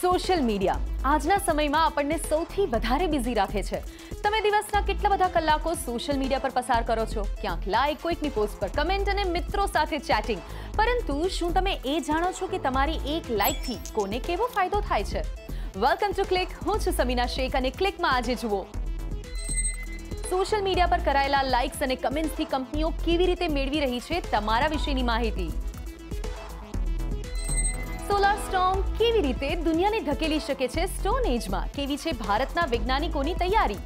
Social media આજના સમયમાં આપણને સૌથી વધારે બિઝી રાખે છે. તમે દિવસના કેટલા બધા કલાકો સોશિયલ મીડિયા પર પસાર કરો છો? ક્યાંક લાઈક કોઈકની પોસ્ટ પર કમેન્ટ અને મિત્રો સાથે ચેટિંગ પરંતુ શું તમે એ જાણો છો કે તમારી એક લાઈકથી કોને કેવો ફાયદો થાય છે? વેલકમ ટુ ક્લિક હું છું સમીના શેખ અને ક્લિકમાં આજે જુઓ. સોશિયલ મીડિયા પર કરાયેલા લાઇક્સ અને કમેન્ટ્સથી કંપનીઓ કેવી રીતે મેળવી રહી છે તમારા વિશેની માહિતી. સોલાર સ્ટોર્મ કેવી રીતે દુનિયાને ધકેલી શકે છે સ્ટોન એજમાં કેવી છે ભારતના વૈજ્ઞાનિકોની તૈયારી?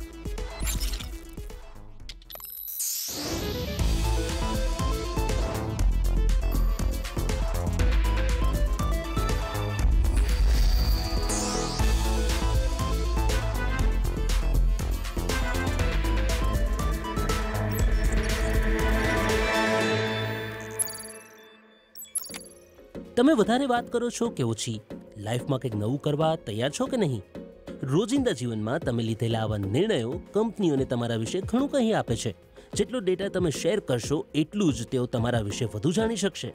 તમે વધારે વાત કરો છો કે ઓછી? લાઈફમાં કંઈક નવું કરવા તૈયાર છો કે નહીં? રોજિંદા જીવનમાં તમે લીધેલા આવા નિર્ણયો કંપનીઓને તમારા વિશે ઘણું કહી આપે છે. જેટલો ડેટા તમે શેર કરશો, એટલું જ તેઓ તમારા વિશે વધુ જાણી શકશે.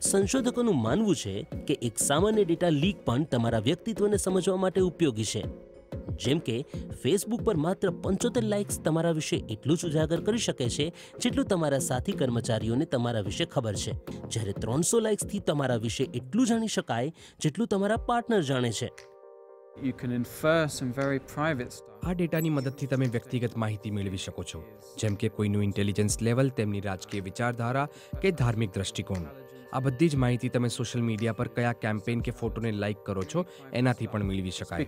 સંશોધકોનું માનવું છે કે એક સામાન્ય ડેટા લીક પણ તમારા વ્યક્તિત્વને સમજવા માટે ઉપયોગી છે. જેમ કે ફેસબુક પર માત્ર પંચોતેર લાઇક્સ તમારા વિશે એટલું જ ઉજાગર કરી શકે છે જેટલું તમારા સાથી કર્મચારીઓને તમારા વિશે ખબર છે. જ્યારે ત્રણસો લાઇક્સથી તમારા વિશે એટલું જાણી શકાય જેટલું તમારા પાર્ટનર જાણે છે. You can infer some very private stuff. આ ડેટાની મદદથી તમે વ્યક્તિગત માહિતી મેળવી શકો છો. જેમ કે કોઈનું ઇન્ટેલિજન્સ લેવલ તેમની રાજકીય વિચારધારા કે ધાર્મિક દ્રષ્ટિકોણ. આ બધી જ માહિતી તમે સોશિયલ મીડિયા પર કયા કેમ્પેન કે ફોટોને લાઇક કરો છો એનાથી પણ મેળવી શકાય.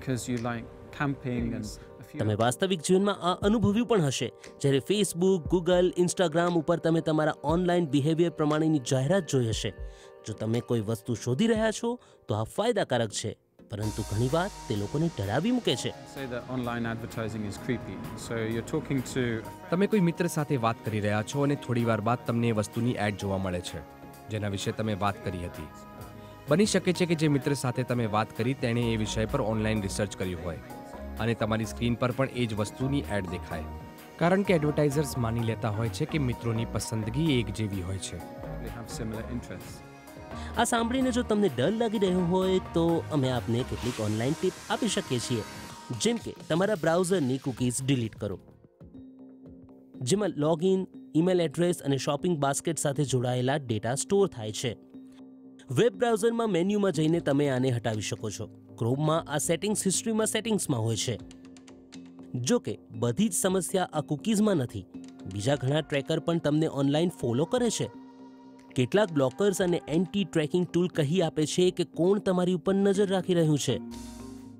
તમે વાસ્તવિક જીવનમાં આ અનુભવ્યું પણ હશે. જ્યારે ફેસબુક ગૂગલ ઇન્સ્ટાગ્રામ ઉપર તમે તમારા ઓનલાઈન બિહેવિયર પ્રમાણેની જાહેરાત જોઈ હશે. જો તમે કોઈ વસ્તુ શોધી રહ્યા છો તો આ ફાયદાકારક છે. પરંતુ ઘણીવાર તે લોકોને ડરાવી મૂકે છે. તમે કોઈ મિત્ર સાથે વાત કરી રહ્યા છો અને થોડી વાર બાદ તમને એ વસ્તુની એડ જોવા મળે છે. જેના વિશે તમે વાત કરી હતી. બની શકે છે કે જે મિત્ર સાથે તમે વાત કરી તેણે એ વિષય પર ઓનલાઈન રિસર્ચ કર્યું હોય અને તમારી સ્ક્રીન પર પણ એ જ વસ્તુની એડ દેખાય. કારણ કે એડવર્ટાઇઝર્સ માની લેતા હોય છે કે મિત્રોની પસંદગી એક જેવી હોય છે. આ સાંભળીને જો તમને ડર લાગી રહ્યો હોય તો અમે આપને કેટલીક ઓનલાઈન ટીપ આપી શકીએ છીએ. જેમ કે તમારા બ્રાઉઝરની કૂકીઝ ડિલીટ કરો. જેમાં લોગિન ઈમેલ એડ્રેસ અને શોપિંગ બાસ્કેટ સાથે જોડાયેલા ડેટા સ્ટોર થાય છે. વેબ બ્રાઉઝરમાં મેન્યુમાં જઈને તમે આને હટાવી શકો છો. ક્રોમમાં આ સેટિંગ્સ હિસ્ટ્રીમાં સેટિંગ્સમાં હોય છે. જો કે, બધી જ સમસ્યા આ કૂકીઝમાં નથી. બીજા ઘણા ટ્રેકર પણ તમને ઓનલાઈન ફોલો કરે છે. કેટલાક બ્લોકર્સ અને એન્ટી ટ્રેકિંગ ટૂલ કહી આપે છે કે કોણ તમારી ઉપર નજર રાખી રહ્યું છે.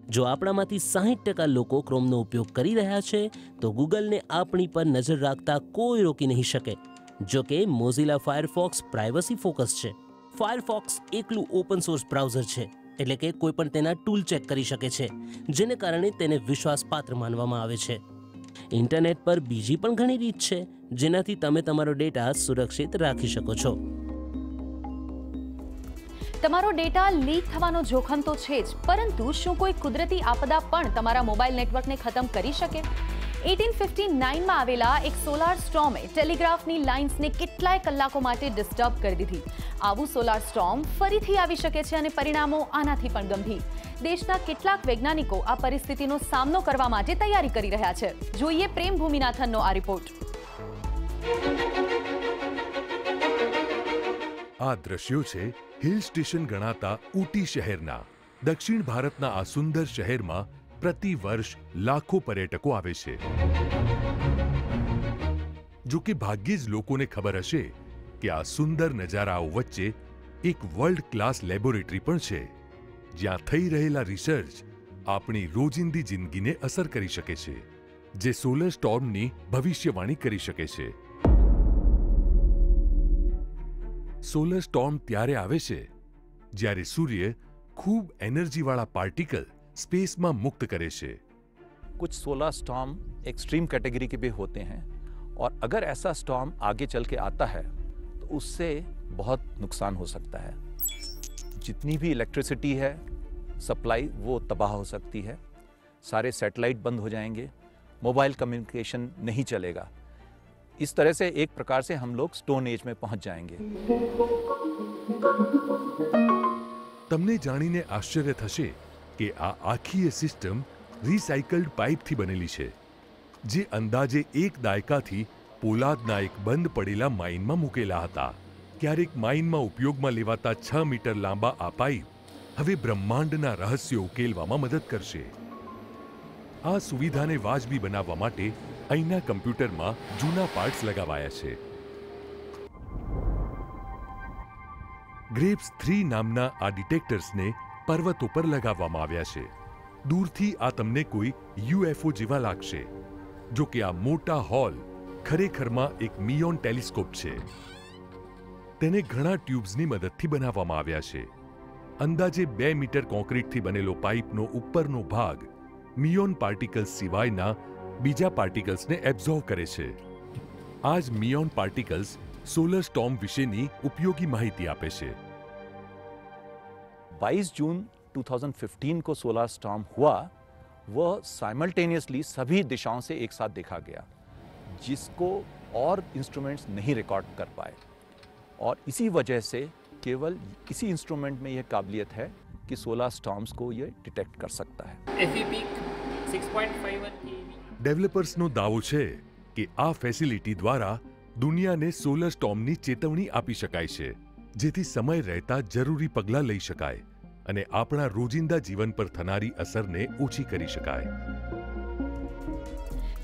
જો આપણામાંથી સાહીઠ ટકા લોકો ક્રોમનો ઉપયોગ કરી રહ્યા છે, તો ગૂગલને આપણી પર નજર રાખતા કોઈ રોકી નહીં શકે. જો કે મોઝિલા ફાયરફોક્સ પ્રાઇવસી ફોકસ છે. ફાયરફોક્સ એકલું ઓપન સોર્સ બ્રાઉઝર છે, એટલે કે કોઈ પણ તેના ટૂલ ચેક કરી શકે છે, જેને કારણે તેને વિશ્વાસપાત્ર માનવામાં આવે છે. ઇન્ટરનેટ પર બીજી પણ ઘણી રીત છે, જેનાથી તમે તમારો ડેટા સુરક્ષિત રાખી શકો છો. તમારો ડેટા લીક થવાનો જોખમ તો છે જ, પરંતુ શું કોઈ કુદરતી આપદા પણ તમારા મોબાઈલ નેટવર્કને ખતમ કરી શકે? એટીન ફિફ્ટી નાઇનમાં આવેલા એક સોલાર સ્ટોમે ટેલિગ્રાફની લાઇન્સને કેટલાય કલાકો માટે ડિસ્ટર્બ કરી દીધી. આવું સોલાર સ્ટોમ ફરીથી આવી શકે છે અને પરિણામો આનાથી પણ ગંભીર. દેશના કેટલાક વૈજ્ઞાનિકો આ પરિસ્થિતિનો સામનો કરવા માટે તૈયારી કરી રહ્યા છે. જોઈએ પ્રેમ ભૂમિનાથનનો આ રિપોર્ટ. આ દ્રશ્યો છે હિલ સ્ટેશન ગણાતા ઊટી શહેરના. દક્ષિણ ભારતના આ સુંદર શહેરમાં પ્રતિ વર્ષ લાખો પર્યટકો આવે છે. જો કે ભાગ્યે જ લોકોને ખબર હશે કે આ સુંદર નજારાઓ વચ્ચે એક વર્લ્ડ ક્લાસ લેબોરેટરી પણ છે, જ્યાં થઈ રહેલા રિસર્ચ આપણી રોજિંદી જિંદગીને અસર કરી શકે છે, જે સોલર સ્ટોર્મની ભવિષ્યવાણી કરી શકે છે. સોલર સ્ટોર્મ ત્યારે આવે છે જ્યારે સૂર્ય ખૂબ એનર્જીવાળા પાર્ટિકલ સ્પેસમાં મુક્ત કરે છે कुछ सोलर स्टॉर्म एक्सट्रीम कैटेगरी के भी होते हैं और अगर ऐसा स्टॉर्म आगे चल के आता है तो उससे बहुत नुकसान हो सकता है जितनी भी इलेक्ट्रिसिटी है सप्लाई वो तबाह हो सकती है सारे सैटेलाइट बंद हो जाएंगे मोबाइल कम्युनिकेशन नहीं चलेगा इस तरह से एक प्रकार से हम लोग स्टोन एज में पहुंच जाएंगे તમને જાણીને આશ્ચર્ય થશે કે આ આખી એ સિસ્ટમ રિસાયકલ્ડ પાઇપથી બનેલી છે જે અંદાજે એક દાયકાથી પોલાદના એક બંધ પડેલા માઇનમાં મૂકેલા હતા ક્યારેક માઇનમાં ઉપયોગમાં લેવાતા છ મીટર લાંબા આ પાઇપ હવે બ્રહ્માંડના રહસ્યો ઉકેલવામાં મદદ કરશે આ સુવિધાને વાજબી બનાવવા માટે અહીંના કમ્પ્યુટરમાં જૂના પાર્ટ્સ લગાવાયા છે. ગ્રેપ્સ થ્રી નામના આ ડિટેક્ટર્સને પર્વતો પર લગાવવામાં આવ્યા છે. દૂરથી આ તમને કોઈ યુએફઓ જેવા લાગશે. જો કે આ મોટા હોલ ખરેખરમાં એક મિયોન ટેલિસ્કોપ છે. તેને ઘણા ટ્યુબ્સની મદદથી બનાવવામાં આવ્યા છે. અંદાજે બે મીટર કોન્ક્રીટથી બનેલો પાઇપનો ઉપરનો ભાગ મિયોન પાર્ટિકલ્સ સિવાયના બીજા પાર્ટિકલ્સને એબ્ઝોર્વ કરે છે આ જ મિયોન પાર્ટિકલ્સ સોલર સ્ટોર્મ વિશેની ઉપયોગી માહિતી આપે છે 22 जून 2015 को सोलर स्टॉर्म हुआ वह साइमल्टेनियसली सभी दिशाओं से एक साथ देखा गया जिसको और इंस्ट्रूमेंट्स नहीं रिकॉर्ड कर पाए और इसी वजह से केवल इसी इंस्ट्रूमेंट में यह काबिलियत है कि सोलर स्टॉर्म्स को ये डिटेक्ट कर सकता है ડેવલપર્સનો દાવો છે કે આ ફેસિલિટી દ્વારા દુનિયાને સોલર સ્ટોર્મની ચેતવણી આપી શકાય છે, જેથી સમય રહેતા જરૂરી પગલાં લઈ શકાય અને આપણા રોજિંદા જીવન પર થનારી અસરને ઓછી કરી શકાય.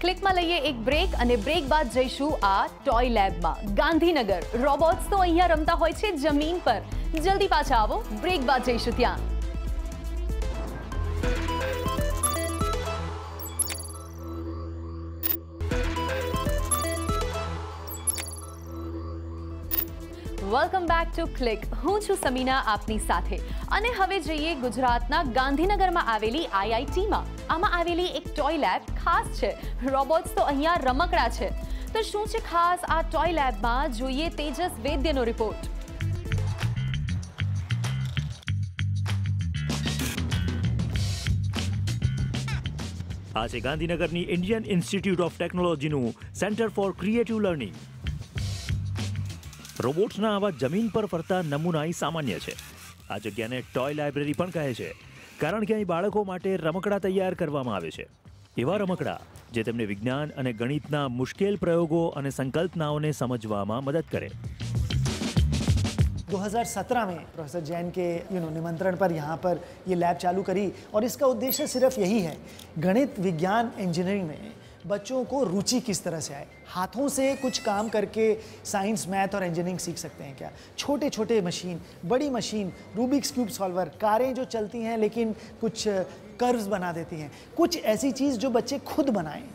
ક્લિકમાં લઈએ એક બ્રેક અને બ્રેક બાદ જઈશું આ ટોય લેબમાં. ગાંધીનગર, રોબોટ્સ તો અહીંયા રમતા હોય છે જમીન પર. જલ્દી પાછા આવો, બ્રેક બાદ જઈશું ત્યાં. વેલકમ ટુ ક્લિક હું છું સમીના આપની સાથે. અને હવે જઈએ ગુજરાતના ગાંધીનગરમાં આવેલી આઈઆઈટીમાં. આમાં આવેલી એક ટોય લેબ ખાસ છે. રોબોટ્સ તો અહીંયા રમકડા છે. તો શું છે ખાસ આ ટોય લેબમાં જોઈએ તેજસ વૈદ્યનો રિપોર્ટ આ છે ગાંધીનગરની ઇન્ડિયન ઇન્સ્ટિટ્યૂટ ઓફ ટેકનોલોજીનું સેન્ટર ફોર ક્રિએટિવ લર્નિંગ. રોબોટ્સના આવા જમીન પર ફરતા નમૂનાઈ સામાન્ય છે આ જગ્યાને ટોય લાઇબ્રેરી પણ કહે છે કારણ કે અહીં બાળકો માટે રમકડા તૈયાર કરવામાં આવે છે એવા રમકડા જે તેમને વિજ્ઞાન અને ગણિતના મુશ્કેલ પ્રયોગો અને સંકલ્પનાઓને સમજવામાં મદદ કરે 2017 में प्रोफेसर जैन के यू नो निमंत्रण पर यहाँ पर ये लैब चालू करी और इसका उद्देश्य सिर्फ यही है गणित विज्ञान इंजीनियरिंग में बच्चों को रुचि किस तरह से आए? हाथों से कुछ काम करके साइंस मैथ और इंजीनियरिंग सीख सकते हैं क्या? छोटे छोटे मशीन बड़ी मशीन रूबिक्स क्यूब सॉल्वर कारें जो चलती हैं, लेकिन कुछ कर्व्स बना देती हैं। कुछ ऐसी चीज़ जो बच्चे खुद बनाएँ।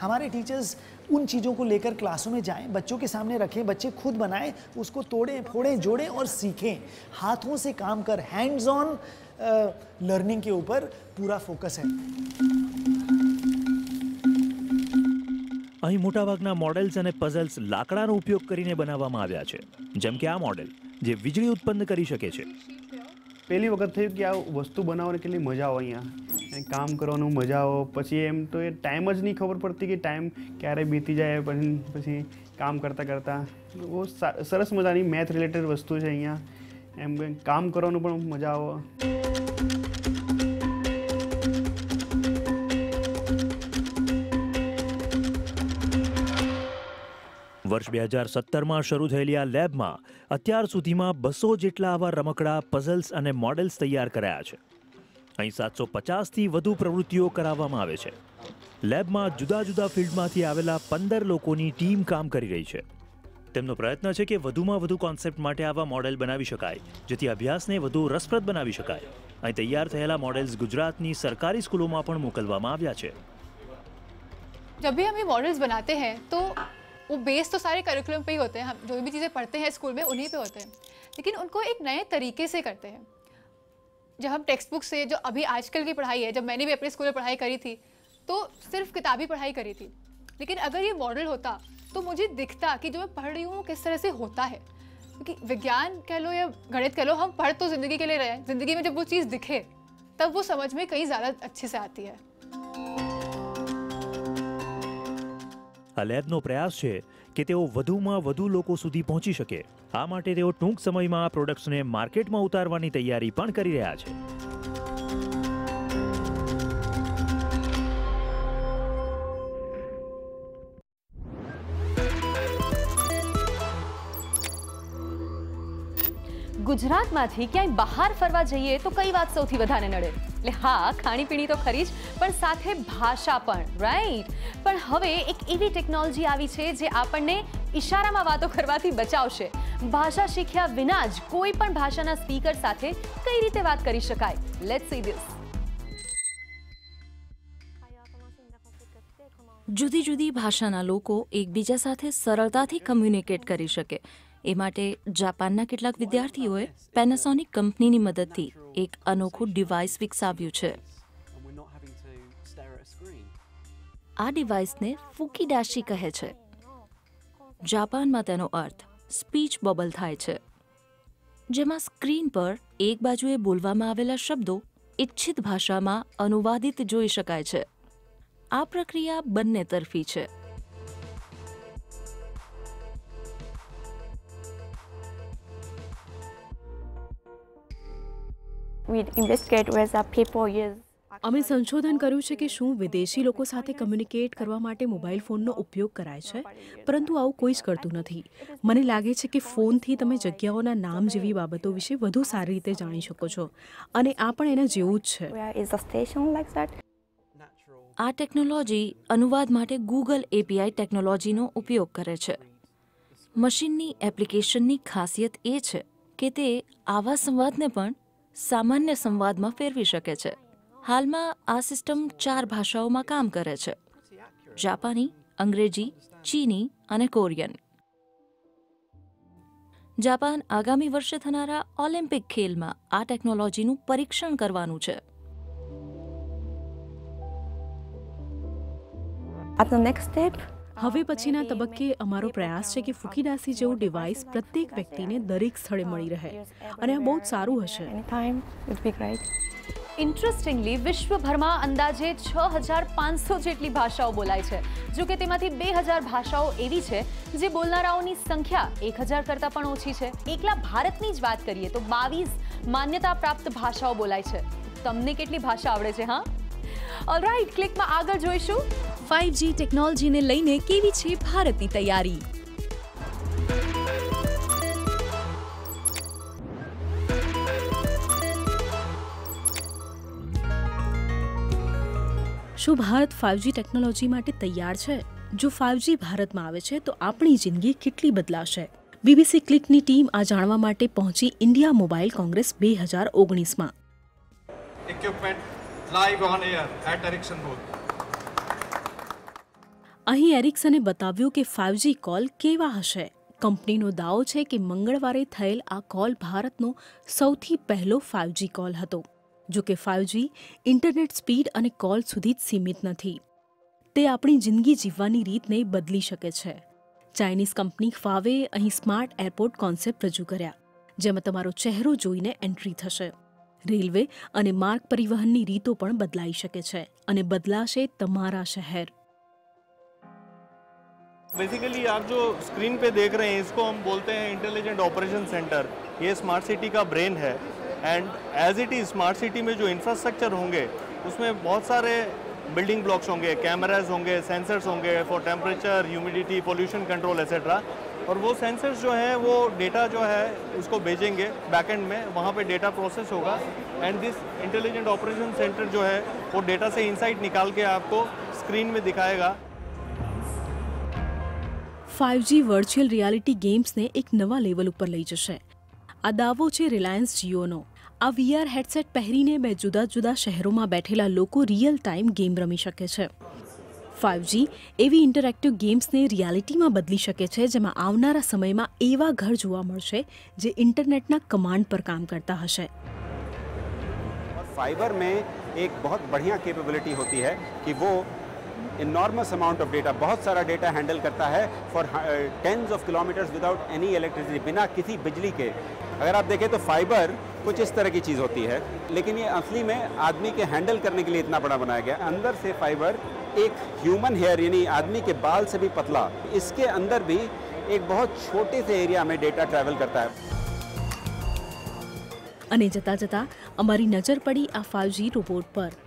हमारे टीचर्स उन चीज़ों को लेकर क्लासों में जाएँ, बच्चों के सामने रखें, बच्चे खुद बनाएँ, उसको तोड़ें, फोड़ें, जोड़ें और सीखें। हाथों से काम कर हैंड्स ऑन लर्निंग के ऊपर पूरा फोकस है। અહીં મોટાભાગના મોડેલ્સ અને પઝલ્સ લાકડાનો ઉપયોગ કરીને બનાવવામાં આવ્યા છે. જેમ કે આ મોડેલ, જે વીજળી ઉત્પન્ન કરી શકે છે. પહેલી વખત થયું કે આ વસ્તુ બનાવવાની કેટલી મજા આવે અહીંયા. કામ કરવાનું મજા આવે, પછી એમ તો એ ટાઈમ જ નહીં ખબર પડતી કે ટાઈમ ક્યારે બીતી જાય, પછી પછી કામ કરતાં કરતાં. બહુ સરસ મજાની મેથ રિલેટેડ વસ્તુ છે અહીંયા. એમ કામ કરવાનું પણ મજા આવે. વર્ષ બે હજાર સત્તરમાં શરૂ થયેલી આ લેબમાં અત્યાર સુધીમાં બસો જેટલા આવા રમકડા પઝલ્સ અને મોડેલ્સ તૈયાર કરાયા છે અહીં સાતસો પચાસથી વધુ પ્રવૃત્તિઓ કરાવવામાં આવે છે લેબમાં જુદા જુદા ફિલ્ડમાંથી આવેલા પંદર લોકોની ટીમ કામ કરી રહી છે તેમનો પ્રયત્ન છે કે વધુમાં વધુ કોન્સેપ્ટ માટે આવા મોડેલ બનાવી શકાય જેથી અભ્યાસને વધુ રસપ્રદ બનાવી શકાય અહીં તૈયાર થયેલા મોડેલ્સ ગુજરાતની સરકારી સ્કૂલોમાં પણ મોકલવામાં આવ્યા છે जब भी हम ये मॉडल्स बनाते हैं तो वो बेस तो सारे करिकुलम पे ही होते हैं, हम जो भी चीज़ें पढ़ते हैं स्कूल में उन्हीं पे होते हैं। लेकिन उनको एक नए तरीके से करते हैं। जब हम टेक्स्ट बुक से, जो अभी आजकल की पढ़ाई है, जब मैंने भी अपने स्कूल में पढ़ाई करी थी तो सिर्फ़ किताबी पढ़ाई करी थी। लेकिन अगर ये मॉडल होता तो मुझे दिखता कि जो मैं पढ़ रही हूँ, वो किस तरह से होता है। क्योंकि विज्ञान कह लो या गणित कह लो, हम पढ़ तो ज़िंदगी के लिए रहे हैं। ज़िंदगी में जब वो चीज़ दिखे, तब वो समझ में कहीं ज़्यादा अच्छे से आती है। આ લેબનો પ્રયાસ છે કે તેઓ વધુમાં વધુ લોકો સુધી પહોંચી શકે. આ માટે તેઓ ટૂંક સમયમાં આ પ્રોડક્ટ્સને માર્કેટમાં ઉતારવાની તૈયારી પણ કરી રહ્યા છે. ગુજરાતમાંથી ક્યાંય બહાર ફરવા જઈએ તો કઈ વાત સૌથી વધારે નડે? એટલે હા, ખાણીપીણી તો ખરી જ, પણ સાથે ભાષા પણ રાઈટ પણ હવે એક એવી ટેકનોલોજી આવી છે જે આપણને ઈશારામાં વાતો કરવાથી બચાવશે. ભાષા શીખ્યા વિના જ કોઈ પણ ભાષાના સ્પીકર સાથે કઈ રીતે વાત કરી શકાય? લેટ્સ સી ધીસ જુદી જુદી ભાષાના લોકો એકબીજા સાથે સરળતાથી કમ્યુનિકેટ કરી શકે. એ માટે જાપાનના કેટલાક વિદ્યાર્થીઓએ પેનાસોનિક કંપનીની મદદથી એક અનોખું ડિવાઇસ વિકસાવ્યું છે. આ ડિવાઇસને ફુકીડાશી કહે છે. જાપાનમાં તેનો અર્થ સ્પીચ બબલ થાય છે. જેમાં સ્ક્રીન પર એક બાજુએ બોલવામાં આવેલા શબ્દો ઇચ્છિત ભાષામાં અનુવાદિત જોઈ શકાય છે. આ પ્રક્રિયા બંને તરફી છે. We investigate whether people use અમે સંશોધન કર્યું છે કે શું વિદેશી લોકો સાથે કમ્યુનિકેટ કરવા માટે મોબાઈલ ફોનનો ઉપયોગ કરાય છે પરંતુ આવું કોઈ જ કરતું નથી. મને લાગે છે કે ફોનથી તમે જગ્યાઓના નામ જેવી બાબતો વિશે વધુ સારી રીતે જાણી શકો છો અને આ પણ એના જેવું જ છે. આ ટેકનોલોજી અનુવાદ માટે ગૂગલ એપીઆઈ ટેકનોલોજીનો ઉપયોગ કરે છે. મશીનની એપ્લિકેશનની ખાસિયત એ છે કે તે આવા સંવાદને પણ સામાન્ય સંવાદમાં ફેરવી શકે છે. હાલમાં આ સિસ્ટમ ચાર ભાષાઓમાં કામ કરે છે. જાપાની, અંગ્રેજી, ચીની અને કોરિયન. જાપાન આગામી વર્ષે થનારા ઓલિમ્પિક ખેલમાં આ ટેકનોલોજીનું પરીક્ષણ કરવાનું છે. At the next step હવે પછીના તબક્કે અમારો પ્રયાસ છે કે ફૂકીડાસી જેવું ડિવાઇસ પ્રત્યેક વ્યક્તિને દરેક સ્થળે મળી રહે અને આ બહુ જ સારું હશે. ઇન્ટરેસ્ટિંગલી વિશ્વભરમાં અંદાજે છ હજાર પાંચસો જેટલી ભાષાઓ બોલાય છે. જો કે તેમાંથી બે હજાર ભાષાઓ એવી છે જે બોલનારાઓની સંખ્યા એક હજાર કરતાં પણ ઓછી છે. એકલા ભારતની જ વાત કરીએ તો બાવીસ માન્યતા પ્રાપ્ત ભાષાઓ બોલાય છે. તમને કેટલી ભાષા આવડે છે હા? ઓલરાઇટ ક્લિકમાં આગળ જોઈશું. ફાઇવ જી ટેકનોલોજીને લઈને કેવી છે ભારતની તૈયારી? શું ભારત ફાઇવજી ટેકનોલોજી માટે તૈયાર છે? જો ફાઇવજી ભારતમાં આવે છે, તો આપણી જિંદગી કેટલી બદલાશે? બીબીસી ક્લિકની ટીમ આ જાણવા માટે પહોંચી ઇન્ડિયા મોબાઈલ કોંગ્રેસ બે હજાર ઓગણીસમાં. Equipment live on air at Ericsson booth. અહીં એરિક્સને બતાવ્યું કે ફાઇવજી કોલ કેવા હશે. કંપનીનો દાવો છે કે મંગળવારે થયેલ આ કોલ ભારતનો સૌથી પહેલો ફાઇવજી કોલ હતો. જો કે ફાઇવજી ઇન્ટરનેટ સ્પીડ અને કોલ સુધી જ સીમિત નથી. તે આપણી જિંદગી જીવવાની રીતને બદલી શકે છે. ચાઇનીઝ કંપની ફાવે અહીં સ્માર્ટ એરપોર્ટ કોન્સેપ્ટ રજૂ કર્યા, જેમાં તમારો ચહેરો જોઈને એન્ટ્રી થશે. રેલવે અને માર્ગ પરિવહનની રીતો પણ બદલાઈ શકે છે અને બદલાશે તમારા શહેર. बेसिकली आप जो स्क्रीन पे देख रहे हैं, इसको हम बोलते हैं इंटेलिजेंट ऑपरेशन सेंटर ये स्मार्ट सिटी का ब्रेन है. And as it is smart city में जो इंफ्रास्ट्रक्चर होंगे, उसमें बहुत सारे बिल्डिंग ब्लॉक्स होंगे कैमराज होंगे सेंसर्स होंगे for temperature humidity pollution control etcetera और वो सेंसर्स जो हैं, वो डेटा जो है, उसको भेजेंगे बैकएंड में. वहाँ पे डेटा प्रोसेस होगा. And this intelligent operation centre जो है, वो डेटा से इंसाइट निकाल के आपको स्क्रीन में दिखाएगा. ફાઇવજી વર્ચ્યુઅલ રિયાલિટી ગેમ્સને એક નવા લેવલ ઉપર લઈ જશે આ દાવો છે રિલાયન્સ જીઓનો આ વીઆર હેડસેટ પહેરીને બે જુદા જુદા શહેરોમાં બેઠેલા લોકો રિયલ ટાઈમ ગેમ રમી શકે છે ફાઇવજી એવી ઇન્ટરેક્ટિવ ગેમ્સને રિયાલિટીમાં બદલી શકે છે જેમાં આવનારા સમયમાં એવા ઘર જોવા મળશે જે ઇન્ટરનેટના કમાન્ડ પર કામ કરતા હશે फाइबर में एक बहुत बढ़िया कैपेबिलिटी होती है कि वो इनॉर्मस अमाउंट ऑफ डेटा बहुत सारा डेटा हैंडल करता है for tens of kilometres without any electricity बिना किसी बिजली के अगर आप देखें तो फाइबर कुछ इस तरह की चीज़ होती है लेकिन ये असली में आदमी के हैंडल करने के लिए इतना बड़ा बनाया गया अंदर से फाइबर एक ह्यूमन हेयर यानी आदमी के बाल से भी पतला इसके अंदर भी एक बहुत छोटे से एरिया में डेटा ट्रैवल करता है અને જતા જતા અમારી નજર પડી આ ફાઇવજી રોબોટ પર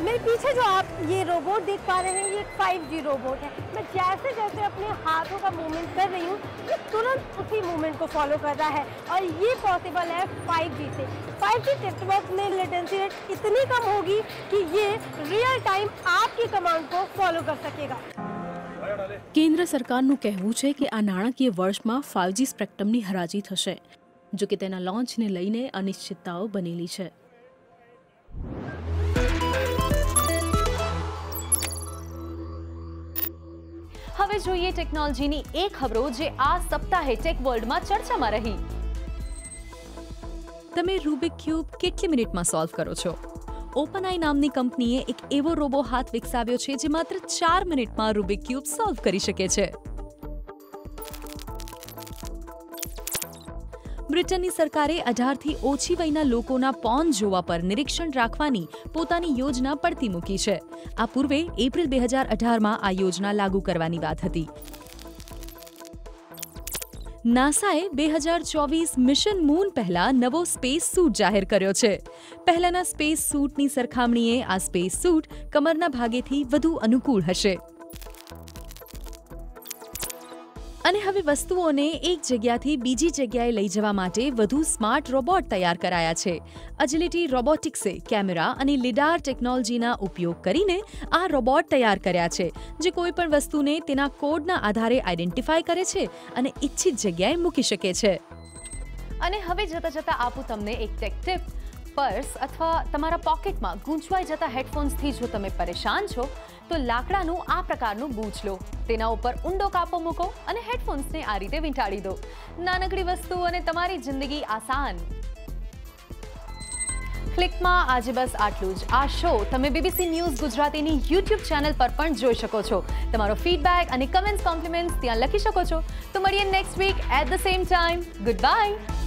मेरे पीछे जो आप ये रोबोट देख पा रहे हैं ये एक 5G रोबोट है मैं जैसे जैसे अपने हाथों का मूवमेंट कर रही हूँ ये तुरंत उसी मूवमेंट को फॉलो कर रहा है और ये पॉसिबल है 5G से 5G नेटवर्क में लेटेंसी रेट इतनी कम होगी कि ये रियल टाइम आपकी कमांड को फॉलो कर सकेगा કેન્દ્ર સરકારનું કહેવું છે કે આ નાણાકીય વર્ષમાં ફાઇવજી સ્પેક્ટ્રમની હરાજી થશે જો કે તેના લોન્ચને લઈને અનિશ્ચિતતાઓ બનેલી છે હવે જોઈએ ટેકનોલોજીની એ ખબરો જે આ સપ્તાહે ટેક વર્લ્ડમાં ચર્ચામાં રહી. તમે રૂબિક ક્યુબ કેટલી મિનિટમાં સોલ્વ કરો છો? ઓપનઆઈ નામની કંપનીએ એક એવો રોબો હાથ વિકસાવ્યો છે જે માત્ર ચાર મિનિટમાં રૂબિક ક્યુબ સોલ્વ કરી શકે છે. બ્રિટનની સરકારે અઢારથી ઓછી વયના લોકોના પોન જોવા પર નિરીક્ષણ રાખવાની પોતાની યોજના પડતી મૂકી છે. આ પૂર્વે એપ્રિલ બે હજાર અઢારમાં આ યોજના લાગુ કરવાની વાત હતી. નાસાએ બે હજાર ચોવીસ મિશન મૂન પહેલા નવો સ્પેસ સૂટ જાહેર કર્યો છે. પહેલાના સ્પેસ સૂટની સરખામણીએ આ સ્પેસ સૂટ કમરના ભાગેથી વધુ અનુકૂળ હશે. અને હવે વસ્તુઓને એક જગ્યાથી બીજી જગ્યાએ લઈ જવા માટે વધુ સ્માર્ટ રોબોટ તૈયાર કરાયા છે. અજિલિટી રોબોટિક્સે કેમેરા અને લિડાર ટેકનોલોજીના ઉપયોગ કરીને આ રોબોટ તૈયાર કર્યા છે, જે કોઈ પણ વસ્તુને તેના કોડના આધારે આઈડેન્ટિફાય કરે છે અને ઇચ્છિત જગ્યાએ મૂકી શકે છે. અને હવે જતા જતા આપું તમને એક ટેક ટિપ પર્સ અથવા તમારા પોકેટમાં ગૂંચવાઈ જતા હેડફોન્સથી જો તમે પરેશાન છો તો લાકડાનું આ પ્રકારનું બૂચ લો. તેના ઉપર ઊંડો કાપો મૂકો અને હેડફોન્સને આ રીતે વીંટાળી દો. નાનકડી વસ્તુ અને તમારી જિંદગી આસાન. ક્લિકમાં આજે બસ આટલું જ. આ શો તમે બીબીસી ન્યૂઝ ગુજરાતીની યુટ્યુબ ચેનલ પર પણ જોઈ શકો છો. તમારો ફીડબેક અને કમેન્ટ્સ કોમ્પ્લિમેન્ટ્સ ત્યાં લખી શકો છો. તો મળીએ next week at the same time good bye